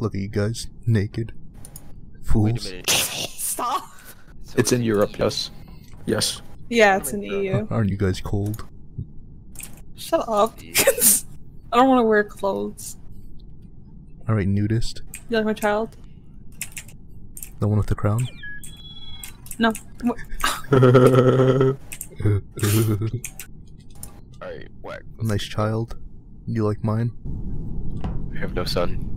Look at you guys, naked. Fools. Stop. So It's in Europe, EU? yes. Yes. Yeah, it's an EU. Aren't you guys cold? Shut up. I don't want to wear clothes. Alright, nudist. You like my child? The one with the crown? No. Wh- Alright, whack. nice child. You like mine? I have no son.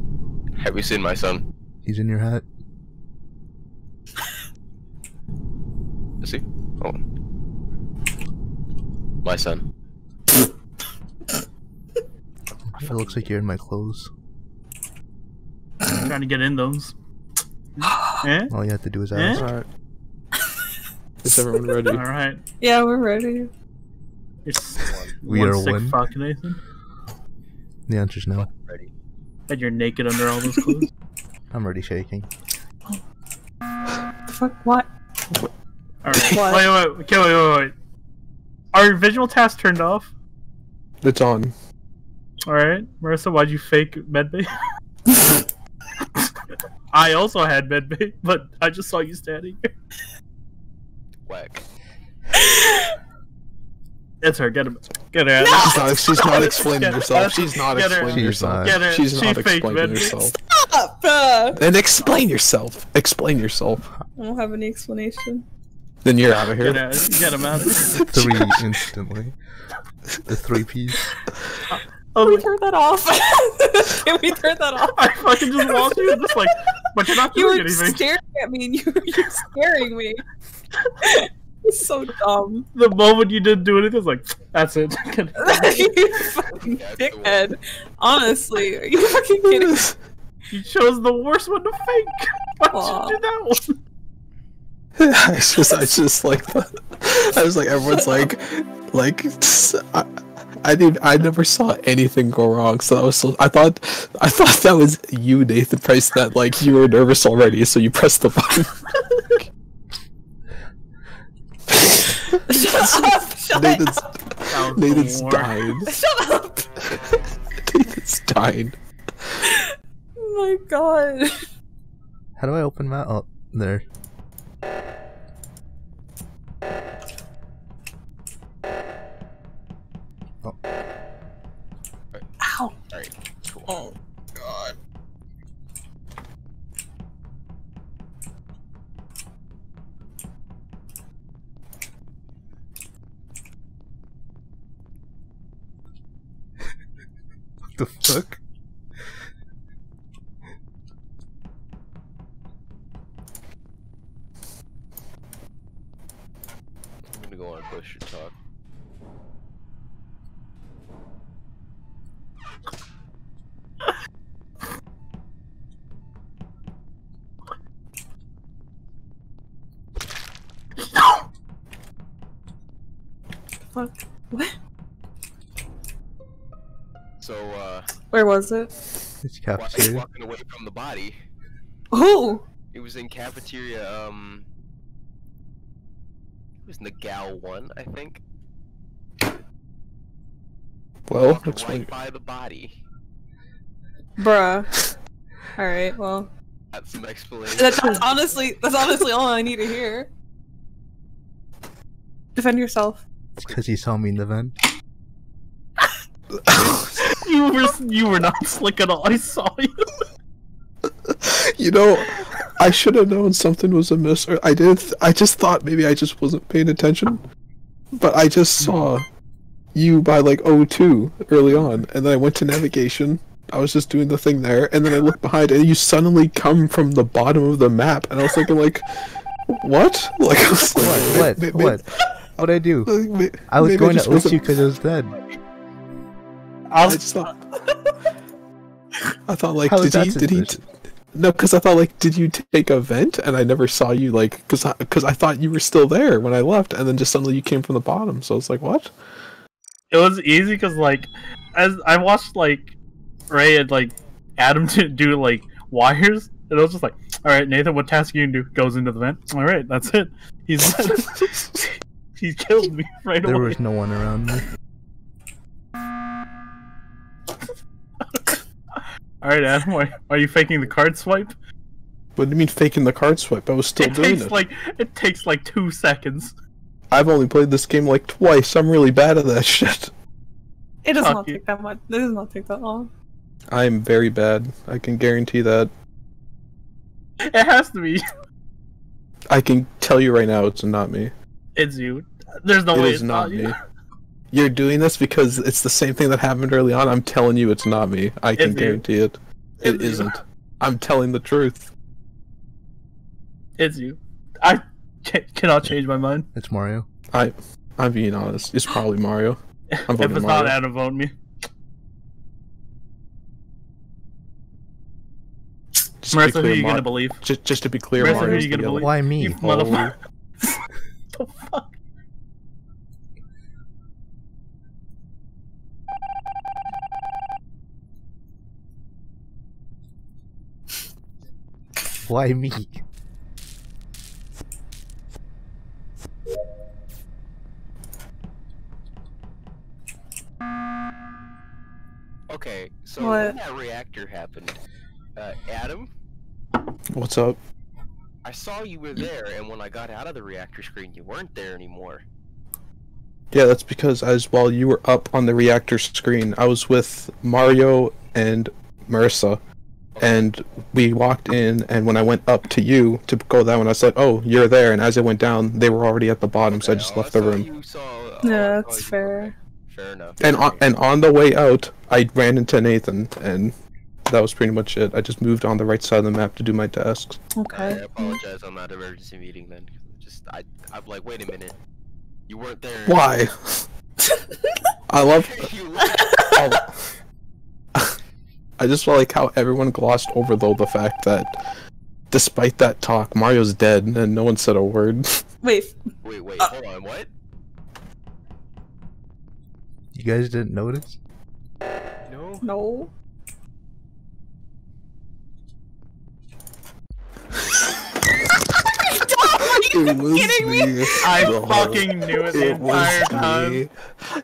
Have you seen my son? He's in your hat. Is he? Hold on. My son. It looks like you're in my clothes. I'm trying to get in those. eh? All you have to do is Eh? ask. Alright. Is everyone ready? All right. yeah, we're ready. It's We one are sick one. fuck, Nathan. The answer's no. Ready? And you're naked under all those clothes. I'm already shaking. The fuck? What? All right. What? Wait, wait, wait, wait, wait. Are your visual tasks turned off? It's on. All right, Marissa, why'd you fake medbay? I also had medbay, but I just saw you standing here. Whack. It's her. Get him. Get her. She's not, she's not explaining Get- herself. She's not get explaining She's herself. Get her. She's she not explaining medbay. herself. Stop! Uh, Then explain yourself. Explain yourself. I don't have any explanation. Then you're out of Get, here. get him out of here. Three instantly. The three piece. Oh, Can we turn that off? Can we turn that off? I fucking just walked you, just like, but you're not You doing were anything. staring at me and you were you're scaring me. It's so dumb. The moment you didn't do anything, it's like, that's it. you fucking dickhead. Honestly, are you fucking kidding me? you chose the worst one to fake. Why Aw. did you do that one? I just, I just like, I was like, everyone's like, like, I, I didn't, I never saw anything go wrong. So that was, so, I thought, I thought that was you, Nathan Price. That like you were nervous already, so you pressed the button. Shut up! Shut Nathan's, up! Nathan's dying. Shut up! Nathan's dying. Oh my god. How do I open my oh there. Oh. Ow. Alright, cool. Oh god. The fuck? I'm gonna go on and push your talk. Fuck. What? So, uh, Where was it? It's while he's cafeteria. walking away from the body, Oh! it was in cafeteria, um... It was in the Nagal 1, I think. Well, Walked explain. right by the body. Bruh. Alright, well. That's some explanation. That, that's honestly that's honestly all I need to hear. Defend yourself. It's because he saw me in the vent. You were you were not slick at all. I saw you. You know, I should have known something was amiss. Or I did. I just thought maybe I just wasn't paying attention. But I just saw you by like O2 early on, and then I went to navigation. I was just doing the thing there, and then I looked behind, and you suddenly come from the bottom of the map, and I was thinking like, what? Like, I was like, What? may- What? may- What? What'd I do? like, I was going to oats wasn't- you because it was dead. I I was just thought. I thought like, How is did he? Did he? suspicious? No, because I thought like, did you take a vent? And I never saw you like, because because I, thought you were still there when I left, and then just suddenly you came from the bottom. So I was like, what? it was easy because like as I watched like Ray and like Adam to do like wires, and I was just like, all right, Nathan, what task you can do? Goes into the vent. All right, that's it. He's he killed me right There away. was no one around me. All right, Adam, why, why are you faking the card swipe? What do you mean faking the card swipe? I was still it doing takes it. like it takes like two seconds. I've only played this game like twice. I'm really bad at that shit. It does Fuck not you. take that much. It does not take that long. I'm very bad. I can guarantee that. It has to be. I can tell you right now, it's not me. It's you. There's no It way it's not you. me. You're doing this because it's the same thing that happened early on. I'm telling you, it's not me. I can It's you. guarantee it. It It's you. isn't. I'm telling the truth. It's you. I ca- cannot change my mind. It's Mario. I, I'm being honest. It's probably Mario. I'm if voting it's not Mario. Adam, vote me. Just to be Marissa, who clear, are you Mar- gonna believe? Just, just to be clear, Marissa, who are you gonna believe? Why me? You motherfucker. Oh. the fuck? Why me? Okay, so What? when that reactor happened, uh, Adam, What's up? I saw you were there, and when I got out of the reactor screen, you weren't there anymore. Yeah, that's because as while you were up on the reactor screen, I was with Mario and Marissa, and we walked in. And when I went up to you to go that one, I said, "Oh, you're there." And as I went down, they were already at the bottom, so I just oh, left the room. You saw, uh, oh, Yeah, that's saw fair. okay, Fair enough. And on, and on the way out, I ran into Nathan, and that was pretty much it. I just moved on the right side of the map to do my tasks. Okay. I apologize on that emergency meeting then Just I, I'm like, wait a minute, you weren't there. Why? I love. you I just felt like how everyone glossed over though the fact that, despite that talk, Mario's dead and no one said a word. Wait. wait, wait, Uh, hold on, what? You guys didn't notice? No. No. it was kidding me? I No. fucking knew it the It was entire time. me.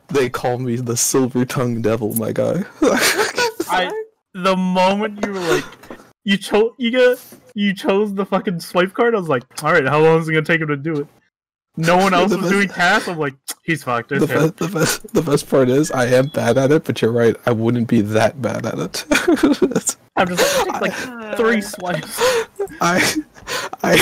They call me the silver tongue devil, my guy. I the moment you were like you chose you get you chose the fucking swipe card, I was like, alright, how long is it gonna take him to do it? No one else was best- doing tasks, I'm like, he's fucked. the, best, the best, the best part is I am bad at it, but you're right. I wouldn't be that bad at it. I'm just like, like three swipes. I, I,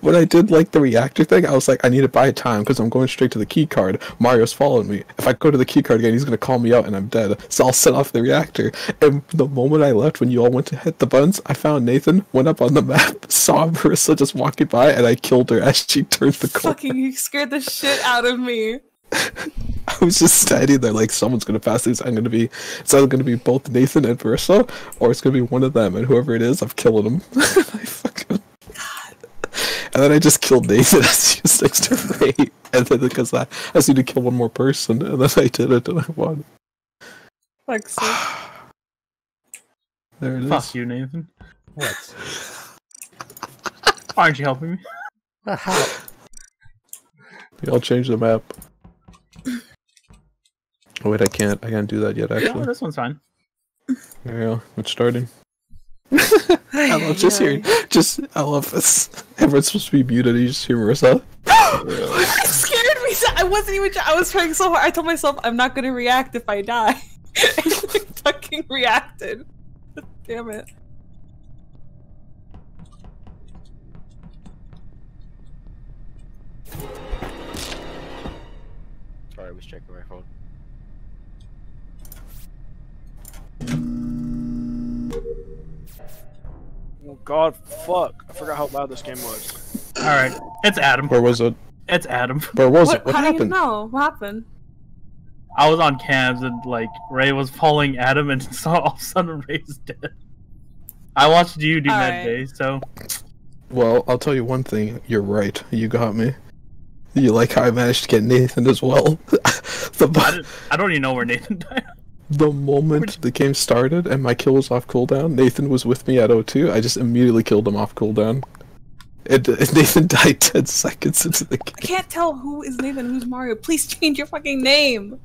when I did like the reactor thing, I was like, I need to buy time because I'm going straight to the key card. Mario's following me. If I go to the key card again, he's gonna call me out and I'm dead. So I'll set off the reactor. And the moment I left, when you all went to hit the buttons, I found Nathan, went up on the map, saw Marissa just walking by, and I killed her as she turned the corner. Fucking, you scared the shit out of me. I was just standing there like someone's gonna pass these. I'm gonna be it's either gonna be both Nathan and Marissa, or it's gonna be one of them, and whoever it is, I'm killing them. I fucking... And then I just killed Nathan as he was next to Ray, and then because I, I just need to kill one more person, and then I did it, and I won. Like, so. There it is. Fuck you, Nathan. What? Why aren't you helping me? How? I'll change the map. Oh wait, I can't. I can't do that yet. No, Actually, this one's fine. there you go. It's starting. I love just hearing. Just I love this. Everyone's supposed to be muted. You just hear Marissa. It scared me. so- I wasn't even. I was trying so hard. I told myself I'm not gonna react if I die. and I fucking reacted. Damn it. Sorry, I was checking my phone. Oh god, fuck. I forgot how loud this game was. Alright. It's Adam. Where was it? It's Adam. Where was what? it? What how do you happened? know? What happened? I was on cams and like Ray was following Adam and saw all of a sudden Ray's dead. I watched you do that Alright. day, so Well, I'll tell you one thing. You're right. You got me. You like how I managed to get Nathan as well. the, I, I don't even know where Nathan died. The moment the game started and my kill was off cooldown, Nathan was with me at O2. I just immediately killed him off cooldown. It, Nathan died 10 seconds into the game. I can't tell who is Nathan, who's Mario. Please change your fucking name.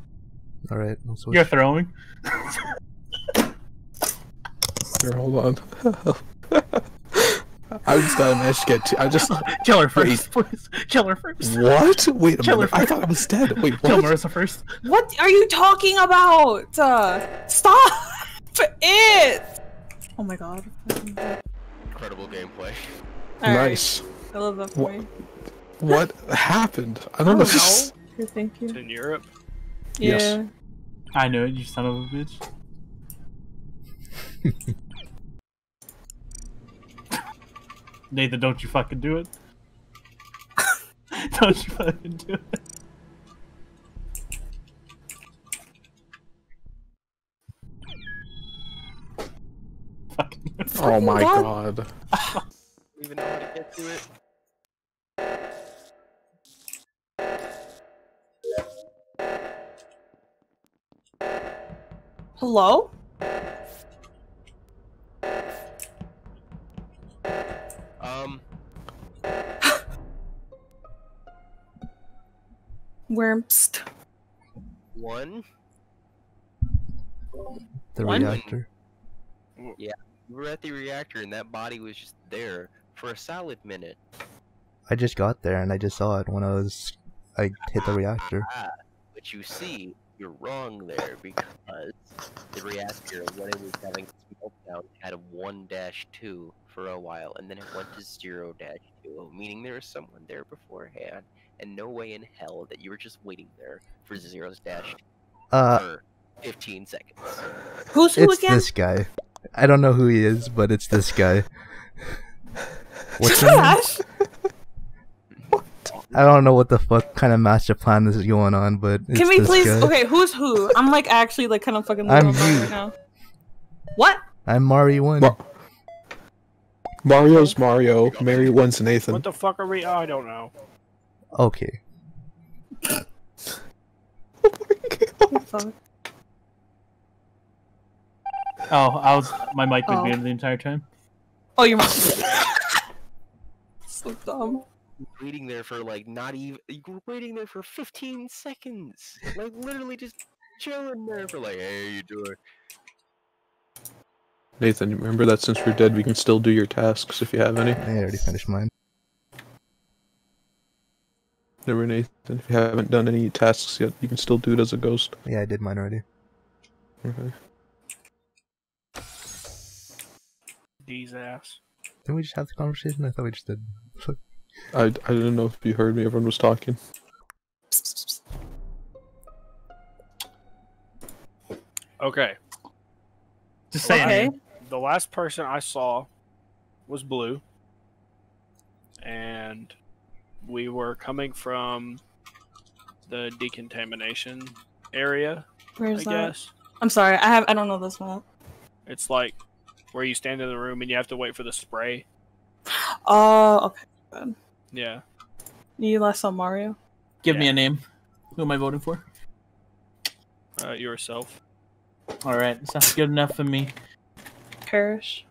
Alright, I'll switch. You're throwing. Here, hold on. I just gotta manage to get. Two, I just Kill her first, please. Kill her first. what? Wait a Kill her minute. I thought I was dead. Wait, Kill what? Marissa first. What are you talking about? Uh, stop it! Oh my god. Incredible gameplay. Alright, Nice. I love that for What- What happened? I I don't know. don't know. Okay, thank It's you. in Europe. Yes. Yeah. I know it, you son of a bitch. Nathan, don't you fucking do it. don't you fucking do it. Oh my What? god. Even know how to get to it. Hello? Wormst. one. The One? reactor. Yeah, we were at the reactor and that body was just there for a solid minute. I just got there and I just saw it when I was. I hit the reactor. Ah, but you see, you're wrong there because the reactor, when it was having its meltdown, had a 1 2 for a while, and then it went to 0 dash 2, meaning there was someone there beforehand, and no way in hell that you were just waiting there for 0 dash Uh, for 15 seconds. Who's who it's again? this guy. I don't know who he is, but it's this guy. What's your name? Trash. I don't know what the fuck kind of master plan this is going on, but it's Can we this please? guy. Okay, who's who? I'm like actually like kind of fucking. I'm losing my mind you. right now. What? I'm Mari one. Ma- Mario's Mario. Mary one's Nathan. What the fuck are we? I don't know. Okay. Fuck. Oh, I was my mic was Oh. muted the entire time. Oh, you're. so dumb. waiting there for like not even you were waiting there for 15 seconds like literally just chilling there for like hey you doing Nathan, remember that since we're dead, we can still do your tasks if you have any. I already finished mine. Remember, Nathan, if you haven't done any tasks yet, you can still do it as a ghost. Yeah, I did mine already. Okay. D's ass. Didn't we just have the conversation? I thought we just did. I, I didn't know if you heard me. Everyone was talking. Okay. Just saying. Okay. The last person I saw was Blue. And we were coming from the decontamination area, Where's I that? guess. I'm sorry. I have. I don't know this one. It's like where you stand in the room and you have to wait for the spray. Oh, okay. Yeah. You last saw Mario. Give me a name. Who am I voting for? Uh, yourself. All right, sounds good enough for me. Parrish.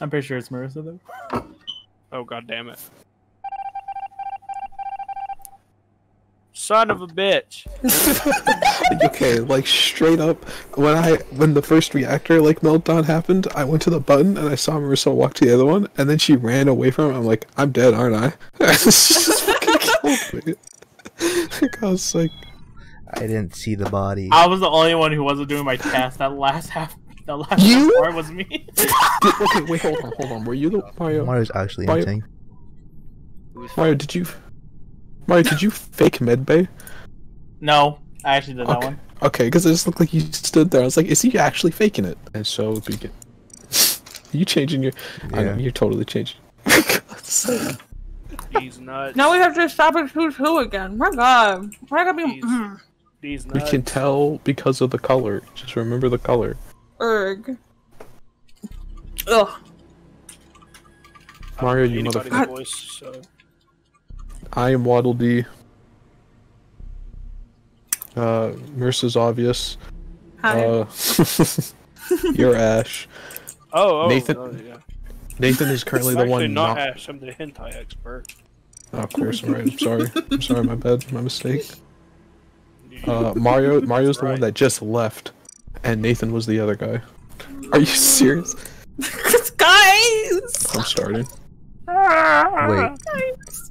I'm pretty sure it's Marissa though. Oh god damn it. Son of a bitch. okay, like straight up, when I when the first reactor like meltdown happened, I went to the button and I saw Marissa walk to the other one, and then she ran away from it. I'm like, I'm dead, aren't I? she just fucking killed me. Like, I was like, I didn't see the body. I was the only one who wasn't doing my task. That last half, that last You? half part was me. Did, okay, wait, hold on, hold on. Were you the Mario? Mario's actually Mario- insane. Mario, did you? Mario, did you fake medbay? no, I actually did that one. Okay, because it just looked like you stood there. I was like, is he actually faking it? And so it began. you changing your? I know Yeah. you're totally changing. God's sake. These nuts. Now we have to establish who's who again. My God, why gotta be Jeez. These we can tell because of the color. Just remember the color. Erg? Ugh. Mario, you Anybody's motherfucker. voice, so. I am Waddle Dee. Uh, Mercer's obvious. Hi. Uh, you're Ash. Oh, oh, Nathan- oh, yeah. Nathan is currently the one not not. Ash. I'm the hentai expert. Oh, of course, I'm right. I'm sorry. I'm sorry. My bad. My mistake. Uh, Mario. Mario's the one that just left. And Nathan was the other guy. Are you serious? Guys! I'm starting. Wait,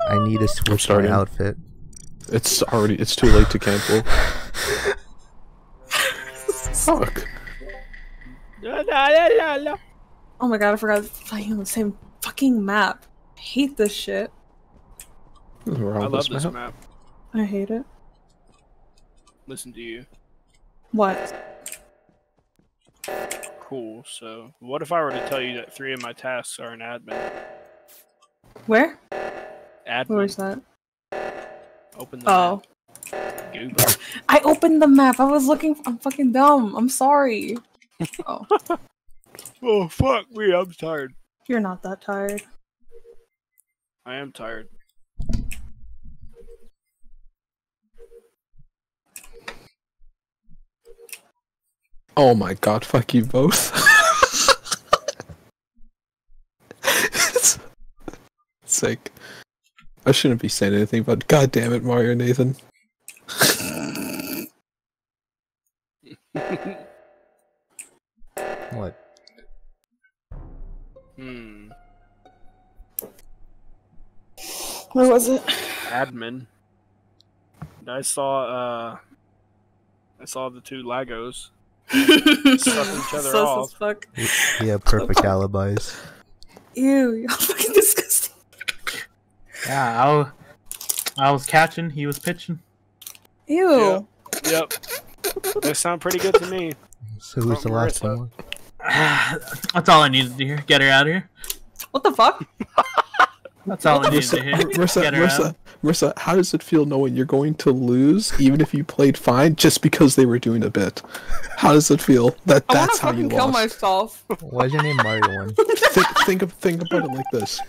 I need to switch my starting. outfit. It's already. It's too late to cancel. Fuck. La, la, la, la, la. Oh my god, I forgot playing on the same fucking map. I hate this shit. What's wrong I with love this this map? map. I hate it. Listen to you. What? Cool. So, what if I were to tell you that three of my tasks are an admin? Where? Admin. Where's that? Open the Oh. map. Google. I opened the map. I was looking. I'm fucking dumb. I'm sorry. oh, Oh fuck me! I'm tired. you're not that tired. I am tired. Oh my god, fuck you both. it's Sick. I shouldn't be saying anything, but god damn it, Mario Nathan. What? Hmm. Where was it? Admin. I saw. uh I saw the two Lagos. Sucking each other Sus off. as fuck. We have perfect alibis. Ew, you're fucking disgusting. Yeah, I was, I was catching, he was pitching. Ew. Yep. They sound pretty good to me. So who's the last one? That's all I needed to hear. Get her out of here. What the fuck? That's all I needed to Marissa, hear. Marissa, Get her out. Marissa, Marissa, how does it feel knowing you're going to lose, even if you played fine, just because they were doing a bit? How does it feel? That I that's how you fucking kill lost. myself. Why's your name Mario one? think, think of think about it like this.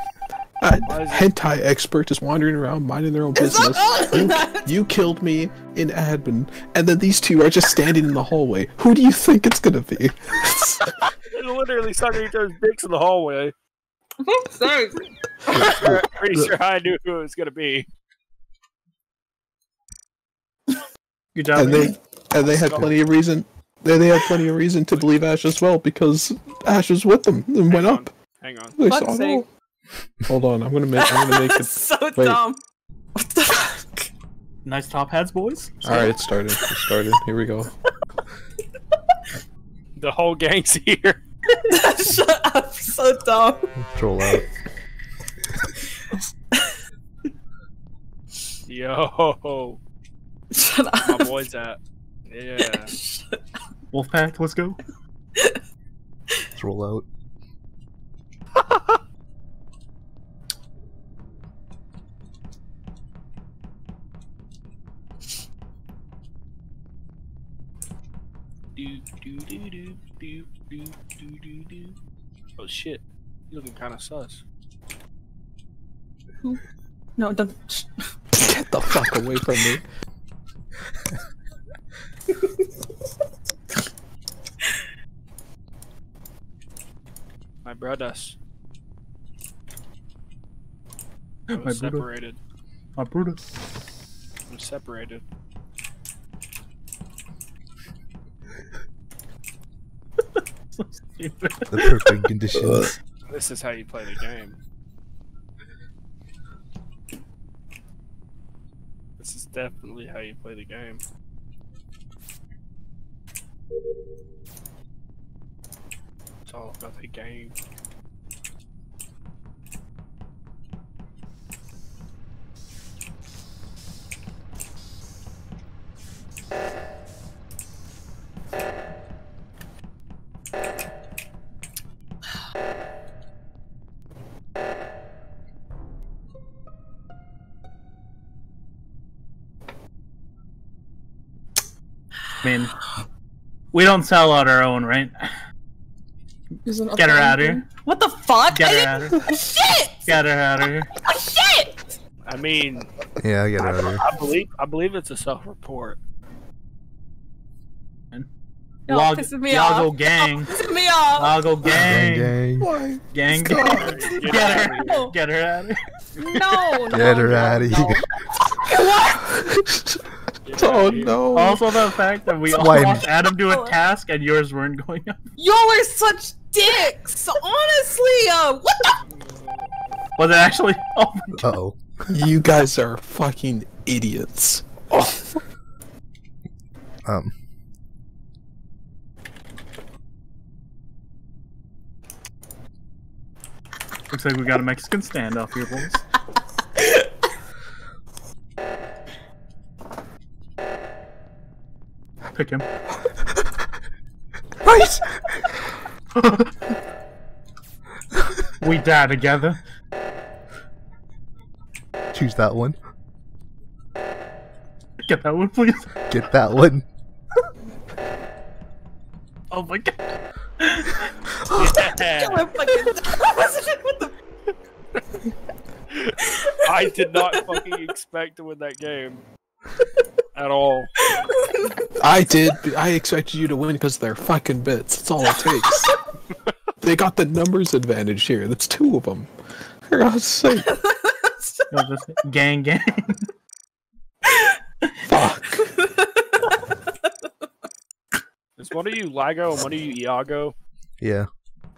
A Why hentai expert is wandering around minding their own business. You, you killed me in admin, and then these two are just standing in the hallway. Who do you think it's gonna be? They're literally sucking each other's dicks in the hallway. Sorry. Pretty sure I knew who it was gonna be. Good job. and man. they and they had plenty of reason. They, they had plenty of reason to believe Ash as well because Ash was with them and went Hang up. Hang on. They Fuck's saw it Hold on, I'm gonna make I'm gonna make That's it. so Wait. dumb. What the fuck? Nice top hats, boys. All right, it started. It started. Here we go. The whole gang's here. Shut up. So dumb. Troll out. Yo, Shut my boy's at. Yeah. Wolfpack, let's go. Troll out. Do, do, do, do, do, do, do, do, do. Oh shit. You looking kind of sus. Who? No, don't. Get the fuck away from me. My brothers. I My was brother. separated. My brother. I'm separated. So stupid. The perfect conditions. This is how you play the game. This is definitely how you play the game. It's all about the game. We don't sell out our own, right? Get her out of here. What the fuck? Get her out of here. Shit! Get her out of here. Oh, shit! I mean, Yeah, I get out of here. I believe I believe it's a self-report. Y'all Log, pissing me Lago off. gang. Pissing me off. Lago Gang, gang. gang. Why? Gang. Get Get her. of. Get her out of here. No, no, Get her no, out of no. here. What? Get Oh no! Also, the fact that we all why- watched Adam do a task and yours weren't going up. Y'all are such dicks. Honestly, uh, what the? Was it actually? Oh my Uh oh. You guys are fucking idiots. Oh, Um. Looks like we got a Mexican standoff here, boys. Pick him. Right. We die together. Choose that one. Get that one, please. Get that one. Oh my god. I'm fucking- what the? I did not fucking expect to win that game at all. I did. I expected you to win because they're fucking bits. That's all it takes. they got the numbers advantage here. That's two of them. For God's sake. Yo, this gang gang. Fuck. Is one of you Lago and one of you Iago? Yeah.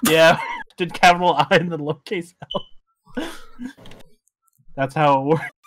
yeah. Did capital I in the lowercase L. That's how it works.